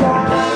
Bye.